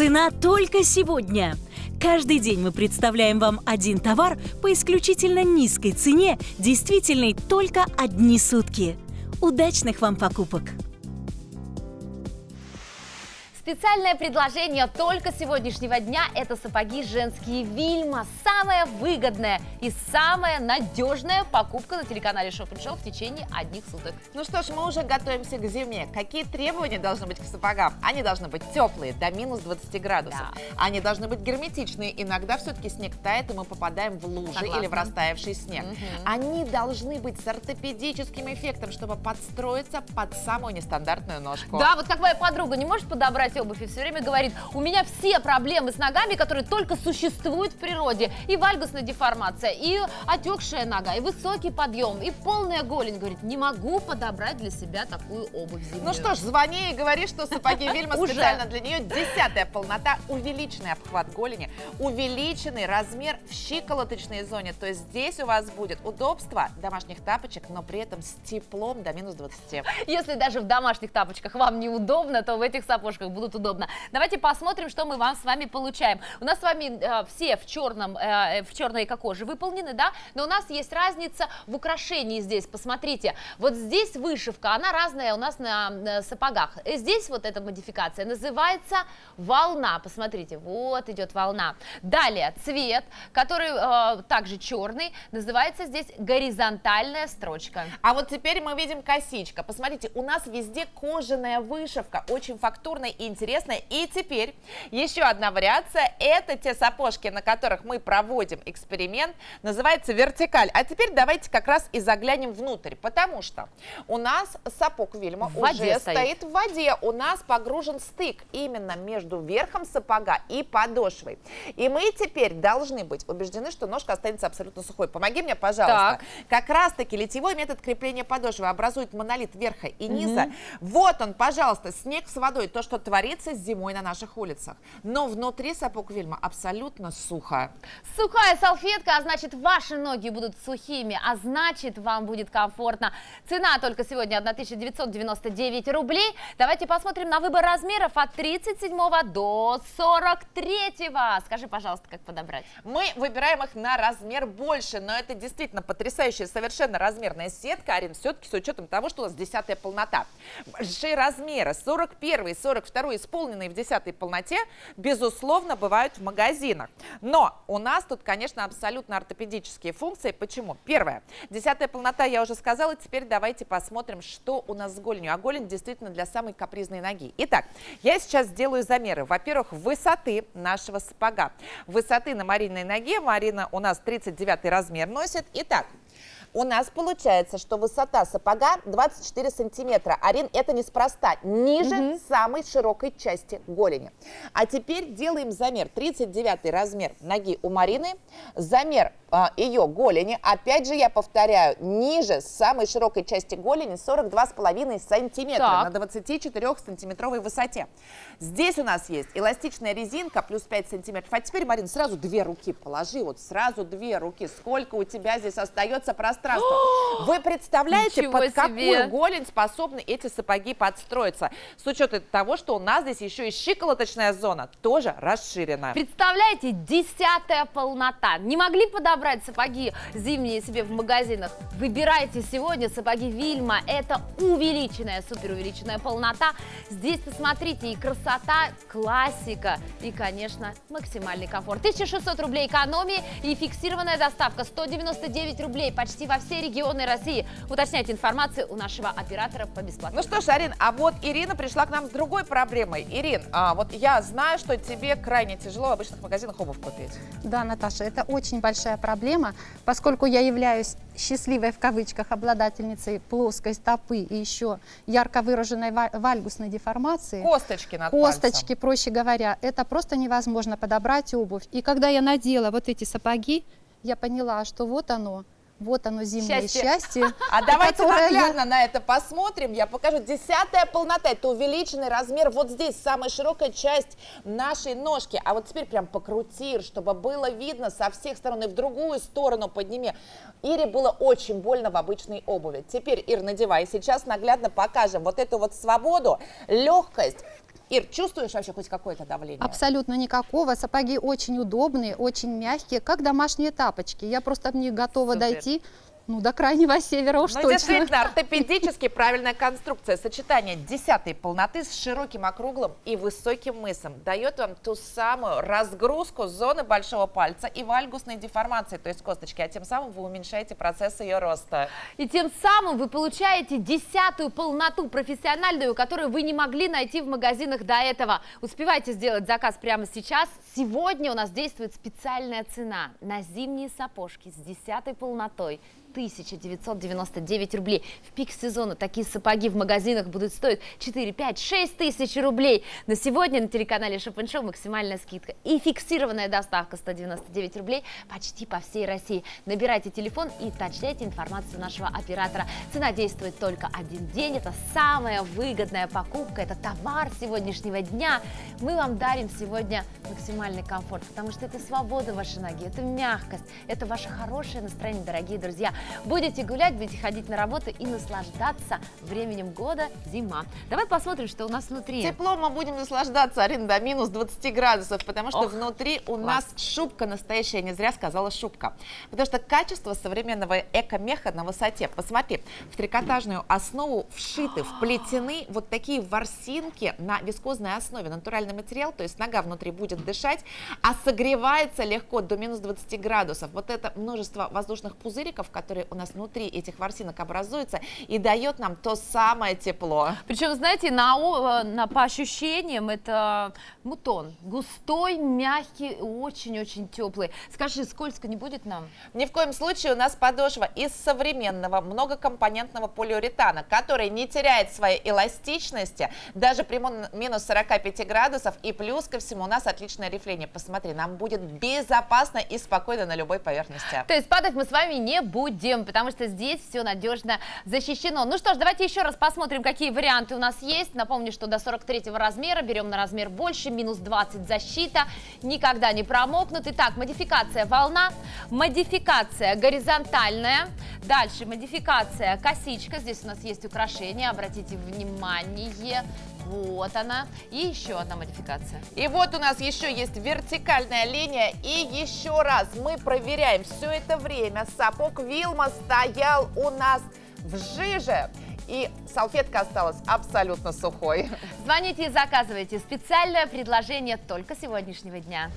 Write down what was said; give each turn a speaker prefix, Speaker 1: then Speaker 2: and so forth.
Speaker 1: Цена только сегодня. Каждый день мы представляем вам один товар по исключительно низкой цене, действительной только одни сутки. Удачных вам покупок!
Speaker 2: Специальное предложение только сегодняшнего дня – это сапоги женские Вильма. Самая выгодная и самая надежная покупка на телеканале Shop Show в течение одних суток.
Speaker 3: Ну что ж, мы уже готовимся к зиме. Какие требования должны быть к сапогам? Они должны быть теплые, до минус 20 градусов.
Speaker 2: Да.
Speaker 3: Они должны быть герметичные. Иногда все-таки снег тает, и мы попадаем в лужи
Speaker 2: Согласна.
Speaker 3: или в растаявший снег.
Speaker 2: Мгм.
Speaker 3: Они должны быть с ортопедическим эффектом, чтобы подстроиться под самую нестандартную ножку.
Speaker 2: Да, вот как моя подруга не может подобрать обувь и все время говорит, у меня все проблемы с ногами, которые только существуют в природе. И вальгусная деформация, и отекшая нога, и высокий подъем, и полная голень. Говорит, не могу подобрать для себя такую обувь зимнюю.
Speaker 3: Ну что ж, звони и говори, что сапоги Вильма специально для нее. Десятая полнота, увеличенный обхват голени, увеличенный размер в щиколоточной зоне. То есть здесь у вас будет удобство домашних тапочек, но при этом с теплом до минус 20.
Speaker 2: Если даже в домашних тапочках вам неудобно, то в этих сапожках будут удобно. Давайте посмотрим, что мы вам с вами получаем. У нас с вами э, все в черном, э, в черной эко-коже выполнены, да, но у нас есть разница в украшении здесь. Посмотрите, вот здесь вышивка, она разная у нас на, э, сапогах. И здесь вот эта модификация называется волна. Посмотрите, вот идет волна. Далее цвет, который э, также черный, называется здесь горизонтальная строчка.
Speaker 3: А вот теперь мы видим косичка. Посмотрите, у нас везде кожаная вышивка, очень фактурная и интересная. И теперь еще одна вариация. Это те сапожки, на которых мы проводим эксперимент. Называется вертикаль. А теперь давайте как раз и заглянем внутрь, потому что у нас сапог Вильма
Speaker 2: В
Speaker 3: уже
Speaker 2: стоит.
Speaker 3: стоит в воде. У нас погружен стык именно между верхом сапога и подошвой. И мы теперь должны быть убеждены, что ножка останется абсолютно сухой. Помоги мне, пожалуйста. Как раз-таки литьевой метод крепления подошвы образует монолит верха и низа. Вот он, пожалуйста, снег с водой, то, что творится творится зимой на наших улицах. Но внутри сапог Вильма абсолютно сухо.
Speaker 2: Сухая салфетка, а значит ваши ноги будут сухими, а значит вам будет комфортно. Цена только сегодня 1999 рублей. Давайте посмотрим на выбор размеров от 37 до 43. -го. Скажи, пожалуйста, как подобрать?
Speaker 3: Мы выбираем их на размер больше, но это действительно потрясающая совершенно размерная сетка, Арин, все-таки с учетом того, что у нас десятая полнота. Большие размеры, 41 42 порой исполненные в десятой полноте, безусловно, бывают в магазинах. Но у нас тут, конечно, абсолютно ортопедические функции. Почему? Первое. Десятая полнота я уже сказала, теперь давайте посмотрим, что у нас с голенью. А голень действительно для самой капризной ноги. Итак, я сейчас сделаю замеры. Во-первых, высоты нашего сапога. Высоты на Мариной ноге. Марина у нас 39 размер носит. Итак, у нас получается, что высота сапога 24 сантиметра. Арин, это неспроста. Ниже самой широкой части голени. А теперь делаем замер. 39 размер ноги у Марины. Замер а, ее голени. Опять же, я повторяю, ниже самой широкой части голени 42,5 сантиметра
Speaker 2: Так.
Speaker 3: на 24 сантиметровой высоте. Здесь у нас есть эластичная резинка плюс 5 сантиметров. А теперь, Марин, сразу две руки положи. Вот сразу две руки. Сколько у тебя здесь остается пространства? Вы представляете,
Speaker 2: Ничего
Speaker 3: под
Speaker 2: себе!
Speaker 3: какую голень способны эти сапоги подстроиться? С учетом того, что у нас здесь еще и щиколоточная зона тоже расширена.
Speaker 2: Представляете, десятая полнота. Не могли подобрать сапоги зимние себе в магазинах? Выбирайте сегодня сапоги Вильма. Это увеличенная, супер увеличенная полнота. Здесь посмотрите, и красота, классика, и, конечно, максимальный комфорт. 1600 рублей экономии и фиксированная доставка 199 рублей почти во все регионы России. Уточняйте информацию у нашего оператора по бесплатной
Speaker 3: Ну что ж, Арин, а вот Ирина пришла к нам с другой проблемой. Ирин, а вот я знаю, что тебе крайне тяжело в обычных магазинах обувь купить.
Speaker 4: Да, Наташа, это очень большая проблема, поскольку я являюсь счастливой в кавычках обладательницей плоской стопы и еще ярко выраженной ва- вальгусной деформации.
Speaker 3: Косточки над
Speaker 4: Косточки,
Speaker 3: пальцем.
Speaker 4: проще говоря, это просто невозможно подобрать обувь. И когда я надела вот эти сапоги, я поняла, что вот оно, вот оно зимнее
Speaker 2: Счастье.
Speaker 4: счастье.
Speaker 3: А давайте
Speaker 4: которое я-
Speaker 3: наглядно на это посмотрим. Я покажу. Десятая полнота. Это увеличенный размер. Вот здесь самая широкая часть нашей ножки. А вот теперь прям покрути, чтобы было видно со всех сторон. И в другую сторону подними. Ире было очень больно в обычной обуви. Теперь, Ир, надевай. Сейчас наглядно покажем вот эту вот свободу, легкость Ир, чувствуешь вообще хоть какое-то давление?
Speaker 4: Абсолютно никакого. Сапоги очень удобные, очень мягкие, как домашние тапочки. Я просто в них готова
Speaker 3: Супер.
Speaker 4: дойти ну, до крайнего севера уж
Speaker 3: Ну,
Speaker 4: точно.
Speaker 3: действительно, ортопедически правильная конструкция. Сочетание десятой полноты с широким округлым и высоким мысом дает вам ту самую разгрузку зоны большого пальца и вальгусной деформации, то есть косточки, а тем самым вы уменьшаете процесс ее роста.
Speaker 2: И тем самым вы получаете десятую полноту профессиональную, которую вы не могли найти в магазинах до этого. Успевайте сделать заказ прямо сейчас. Сегодня у нас действует специальная цена на зимние сапожки с десятой полнотой. 1999 рублей. В пик сезона такие сапоги в магазинах будут стоить 4, 5, 6 тысяч рублей. Но сегодня на телеканале Show максимальная скидка и фиксированная доставка 199 рублей почти по всей России. Набирайте телефон и уточняйте информацию нашего оператора. Цена действует только один день. Это самая выгодная покупка. Это товар сегодняшнего дня. Мы вам дарим сегодня максимальный комфорт, потому что это свобода вашей ноги, это мягкость, это ваше хорошее настроение, дорогие друзья. Будете гулять, будете ходить на работу и наслаждаться временем года зима. Давай посмотрим, что у нас внутри.
Speaker 3: Тепло мы будем наслаждаться, Арина, до минус 20 градусов, потому что
Speaker 2: Ох,
Speaker 3: внутри у
Speaker 2: класс.
Speaker 3: нас шубка настоящая, не зря сказала шубка. Потому что качество современного эко-меха на высоте. Посмотри, в трикотажную основу вшиты, вплетены вот такие ворсинки на вискозной основе. Натуральный материал, то есть нога внутри будет дышать, а согревается легко до минус 20 градусов. Вот это множество воздушных пузыриков, которые у нас внутри этих ворсинок образуются, и дает нам то самое тепло.
Speaker 2: Причем, знаете, на, о- на, по ощущениям это мутон. Густой, мягкий, очень-очень теплый. Скажи, скользко не будет нам?
Speaker 3: Ни в коем случае у нас подошва из современного многокомпонентного полиуретана, который не теряет своей эластичности даже при минус 45 градусов. И плюс ко всему у нас отличное рифление. Посмотри, нам будет безопасно и спокойно на любой поверхности.
Speaker 2: То есть падать мы с вами не будем, потому что здесь все надежно защищено. Ну что ж, давайте еще раз посмотрим, какие варианты у нас есть. Напомню, что до 43 размера берем на размер больше, минус 20 защита, никогда не промокнут. Итак, модификация волна, модификация горизонтальная, дальше модификация косичка, здесь у нас есть украшение, обратите внимание, вот она, и еще одна модификация.
Speaker 3: И вот у нас еще есть вертикальная линия. И еще раз мы проверяем. Все это время сапог Вилма стоял у нас в жиже. И салфетка осталась абсолютно сухой.
Speaker 2: Звоните и заказывайте. Специальное предложение только сегодняшнего дня.